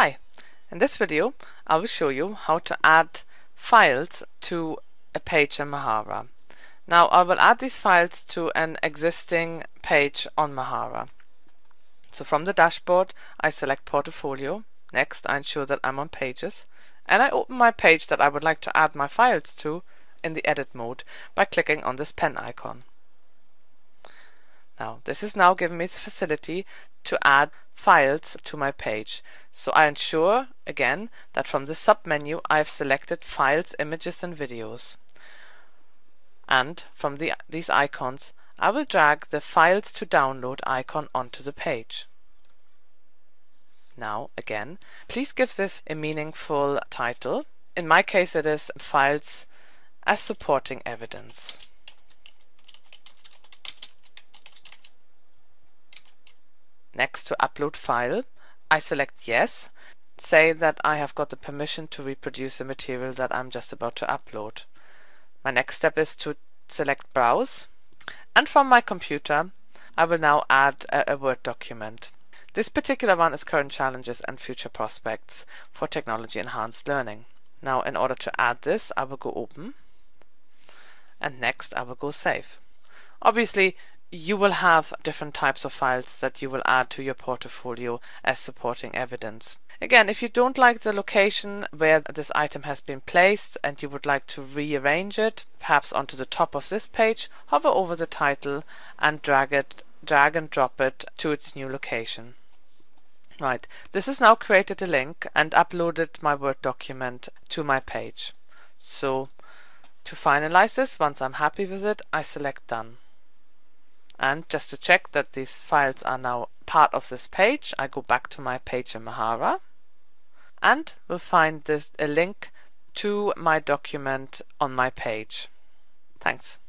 Hi, in this video I will show you how to add files to a page in Mahara. Now I will add these files to an existing page on Mahara. So from the dashboard I select portfolio, next I ensure that I'm on pages and I open my page that I would like to add my files to in the edit mode by clicking on this pen icon. Now this is now giving me the facility to add files to my page. So I ensure again that from the submenu I have selected files, images and videos. And from the, these icons I will drag the files to download icon onto the page. Now again, please give this a meaningful title. In my case it is files as supporting evidence. Next to upload file, I select yes, say that I have got the permission to reproduce the material that I'm just about to upload. My next step is to select browse and from my computer I will now add a, a Word document. This particular one is current challenges and future prospects for technology enhanced learning. Now in order to add this I will go open and next I will go save. Obviously you will have different types of files that you will add to your portfolio as supporting evidence. Again, if you don't like the location where this item has been placed and you would like to rearrange it, perhaps onto the top of this page, hover over the title and drag it, drag and drop it to its new location. Right, this has now created a link and uploaded my Word document to my page. So to finalize this, once I'm happy with it, I select Done. And just to check that these files are now part of this page, I go back to my page in Mahara and will find this a link to my document on my page. Thanks.